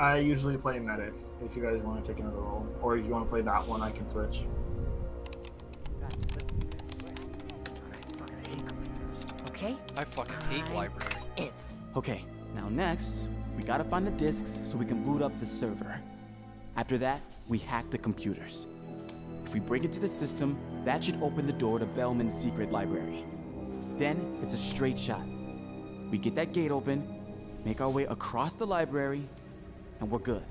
I usually play medic. If you guys want to take another role, or if you want to play that one, I can switch. Okay. I fucking hate library. Okay, now next, we gotta find the disks so we can boot up the server. After that, we hack the computers. If we break into the system, that should open the door to Bellman's secret library. Then, it's a straight shot. We get that gate open, make our way across the library, and we're good.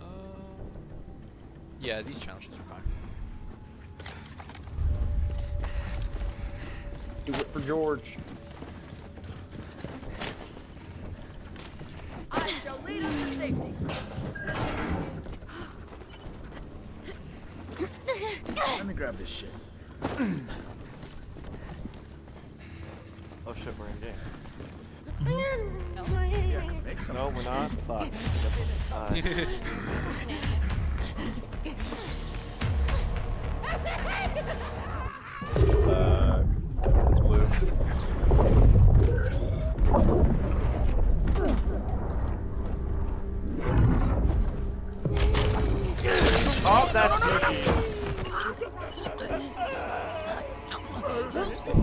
Um, yeah, these challenges are fine. Do it for George. I shall lead us to safety. Let me grab this shit. Oh shit, we're in game. Yeah. No, we're not. Fuck. Uh, uh, it's blue. Oh, that's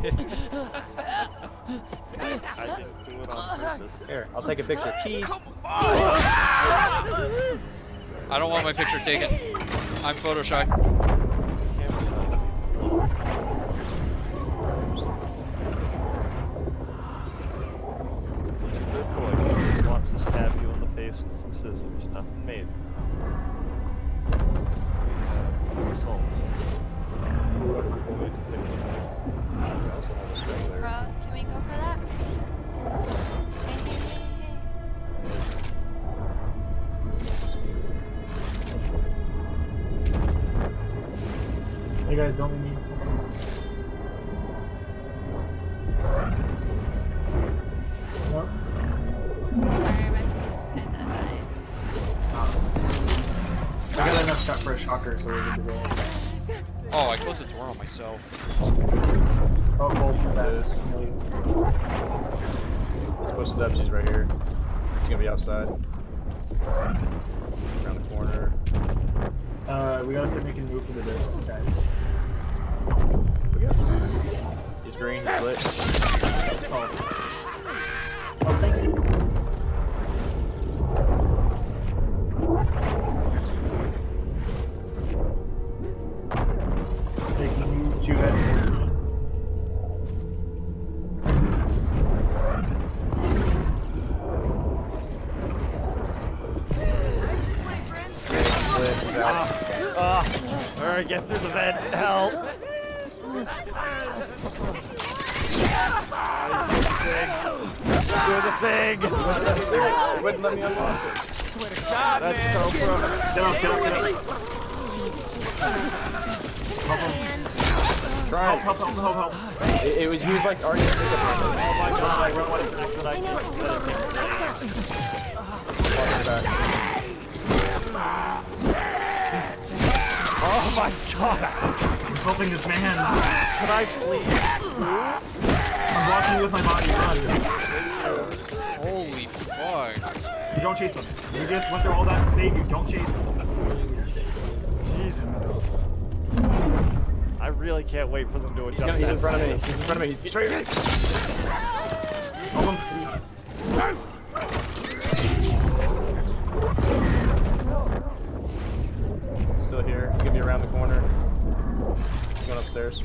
Mickey. I do it on purpose. Here, I'll take a picture. Cheese. I don't want my picture taken. I'm photo shy. Guys don't need me. I got enough shot for a shocker, so we're good to go. Oh, I closed the door on myself. Oh, hold that is. Let's push steps. He's right here. She's gonna be outside. Around the corner. Uh, we gotta start making move for the discs, guys. We. He's green. He's lit. Oh. Oh, thank you. Hey, you two guys hold me? Lit. He's out. Ah. Alright, get through the vent. That's so pro. Get up, get up, get up. Try Help, help, help, help, help. it. It, it was he was like already gonna Oh my god, I run one of the next that I Oh my god! I'm helping this man. Can I please? I'm blocking you with my body. Run. You don't chase him. You just went through all that to save you. Don't chase him. Jesus. I really can't wait for them to adjust He's, he's in front of me. He's in front of me. He's, right here. Help him. Still here. He's gonna be around the corner. He's going upstairs.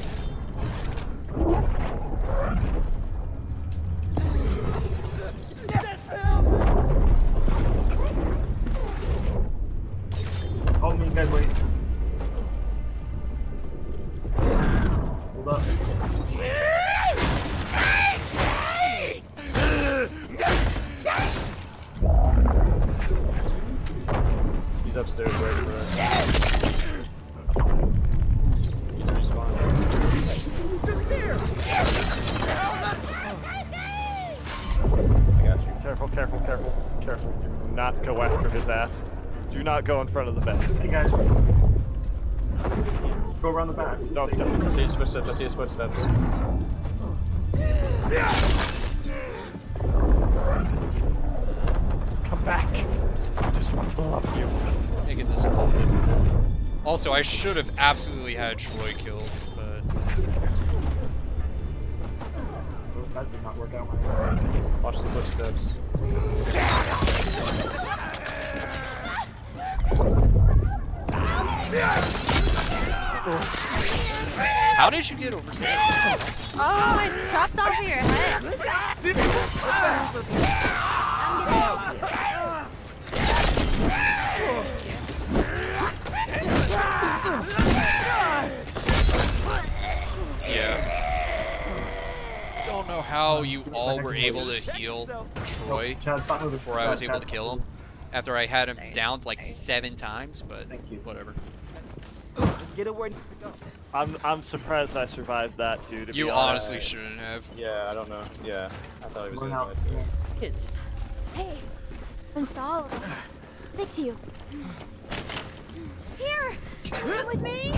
Careful, careful, careful, careful. Do not go after his ass. Do not go in front of the bed. Hey, guys. Go around the back. No, no. I see his footsteps. I see his footsteps. Come back. I just want to love you. Making this up. Also, I should have absolutely had Troy killed, but That did not work out my way. Watch the footsteps. How did you get over there? Oh, it dropped off of your head. I'm gonna help you. Know how you all were able to heal Troy Chad, stop moving. before I was able to kill him. After I had him Sorry. downed like seven times, but whatever. Get it where it needs to go. I'm I'm surprised I survived that too. To You be honestly honest. shouldn't have. Yeah, I don't know. Yeah, I thought he was gonna out. do it. Kids. Hey, install. Fix you. Here, come with me.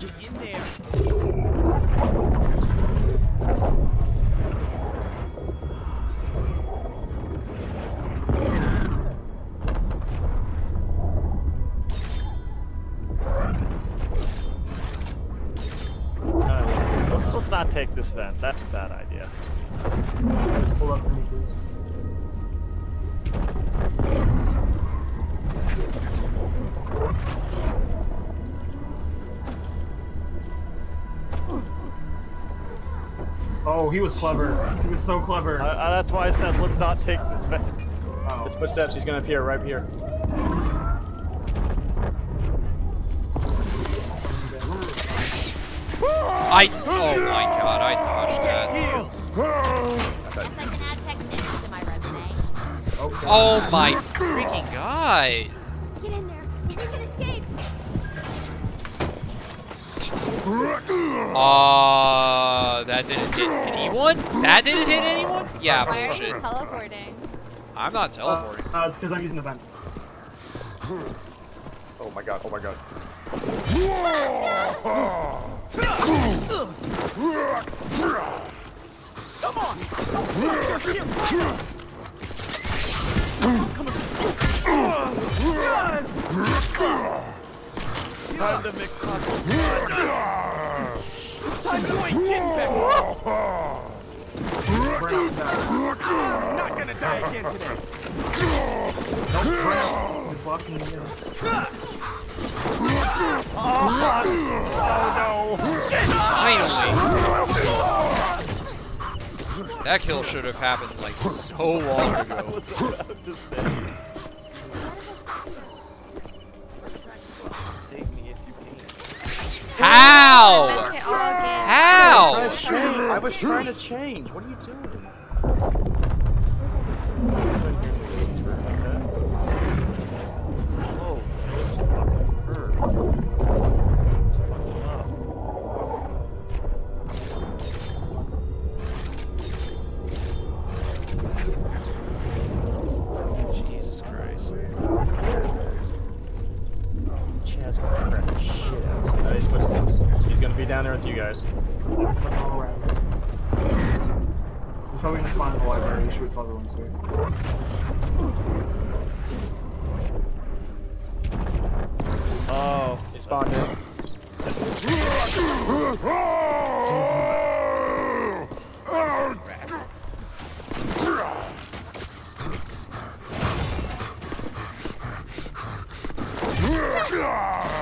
Get in there. Take this vent. That's a bad idea. Just pull up for me, please. Oh, he was clever. He was so clever. Uh, uh, that's why I said let's not take this vent. Oh. It's footsteps. He's gonna appear right here. I. Oh my god, I dodged that. Guess I can add technician to my Oh my freaking god. Get in there. We can escape. Uh, that didn't hit anyone? That didn't hit anyone? Yeah, Why are you teleporting? I'm not Uh, teleporting. uh, it's because I'm using the vent. Oh my god. Oh my god. Come on! Come on! This time to make Burn out that. Not gonna die again today. Nope, burn out. You're blocking me in. Finally. That kill should have happened like so long ago. How? How? I was trying to change. What are you doing? Shit out of us. These footsteps. He's gonna be down there with you guys. Look all around. He's probably gonna spawn in the library. Should we call the one straight? Oh, He spawned in.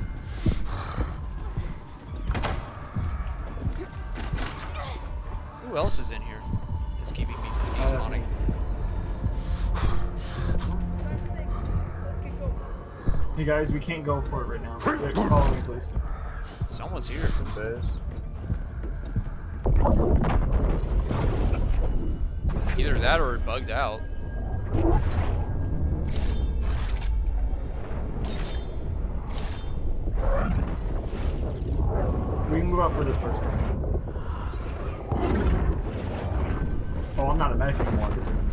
Who else is in here? It's keeping me from uh, despawning. Hey guys, we can't go for it right now. Wait, follow me, please. Someone's here. This is. Either that or it bugged out. We can move up for this person. I'm not a medic anymore. This is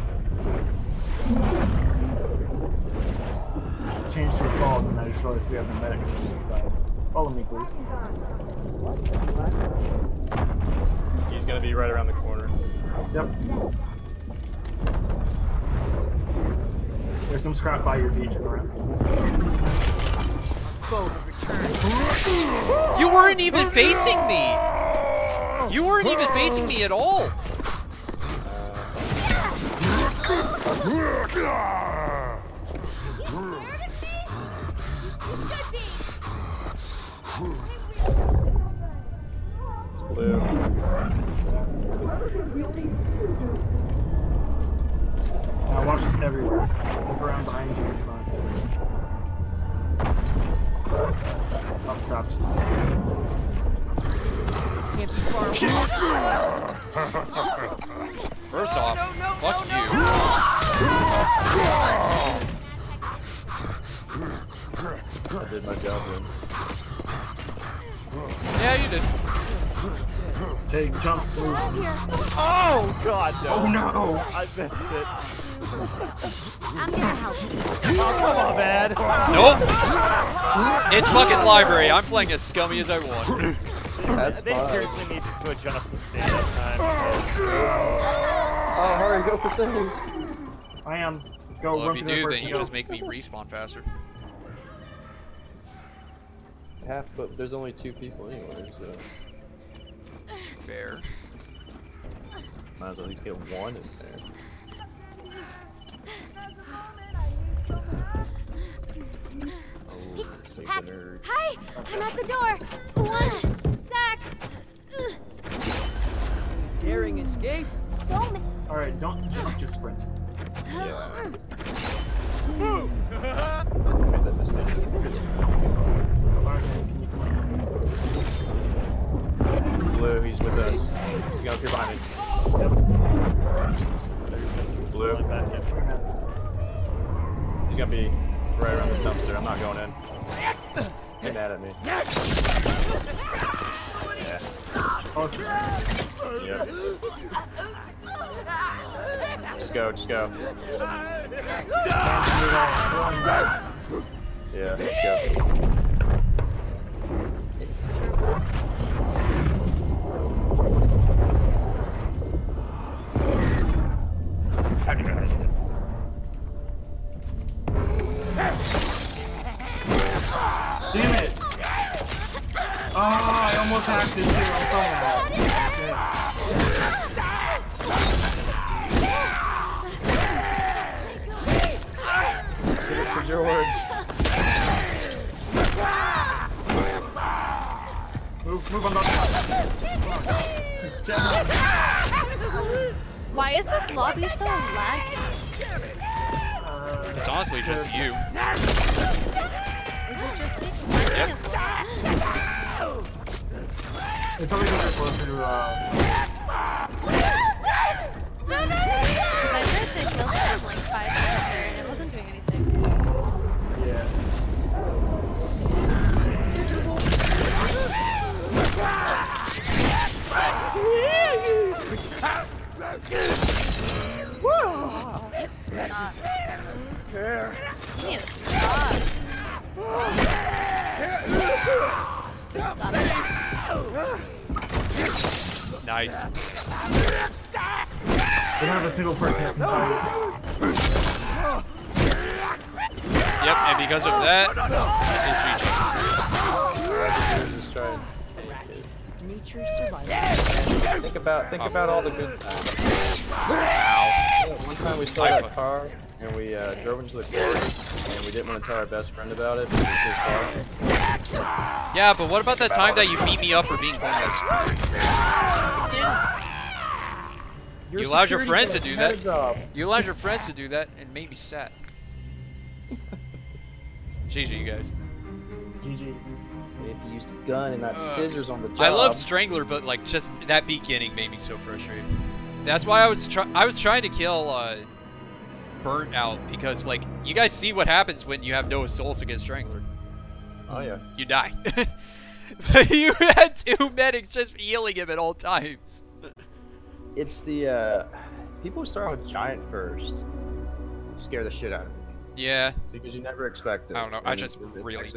change to assault, and I just realized we have no medic. Follow me, please. He's gonna be right around the corner. Yep. There's some scrap by your feet. Turn around. You weren't even facing me! You weren't even facing me at all! It's blue. Now watch this everywhere. Look around behind you in front. Oh, trapped. Can't be far First off, fuck you. I did my job then. Yeah, you did. Hey, jump, move. Oh god no! Oh no! I missed it. I'm gonna help you. Oh come on, man! Nope. It's fucking library. I'm playing as scummy as I want. That's They fine. seriously need to adjust the stand-up time. Oh, Oh, hurry, go for saves. I am. Go Well, run if you to the do, then you Go. just make me respawn faster. Half, but there's only two people anyway, so. Fair. Might as well at least get one in there. Oh, save the nerd. Hi, I'm at the door. One sec. Daring escape. So many. Alright, don't jump, just sprint. Yeah. Made that mistake. Alright, can you come on, please? Blue, he's with us. He's gonna appear behind me. It's blue. He's gonna be right around this dumpster. I'm not going in. Get mad at me. Yeah. Oh, Yep. Just go, just go. Yeah, let's go. Why is this lobby so laggy? It's honestly just you. Is it just me? Yep. It's probably because they're closer to, uh... Because I heard they killed him like five minutes there and it You need stop. Stop. Nice. We don't have a single person that can fight. Yep, and because of that, it's GG. Just try and take it. Nature survival. Think about, think about all the good times. Ow. One time we stole I that car and we uh, drove into the quarry and we didn't want to tell our best friend about it because it's his car. Yeah, but what about that time that you beat me up for being homeless? Your You allowed your friends to do that. a job. You allowed your friends to do that and made me sad. GG, you guys. GG. Used a gun and not Ugh. scissors on the job. I love Strangler, but like just that beginning made me so frustrated. That's why I was try- I was trying to kill uh, Burnt Out because like you guys see what happens when you have no assaults against Strangler. Oh yeah. You die. But you had two medics just healing him at all times. It's the uh, people who start with giant first scare the shit out of me Yeah, because you never expect it. I don't know, I just really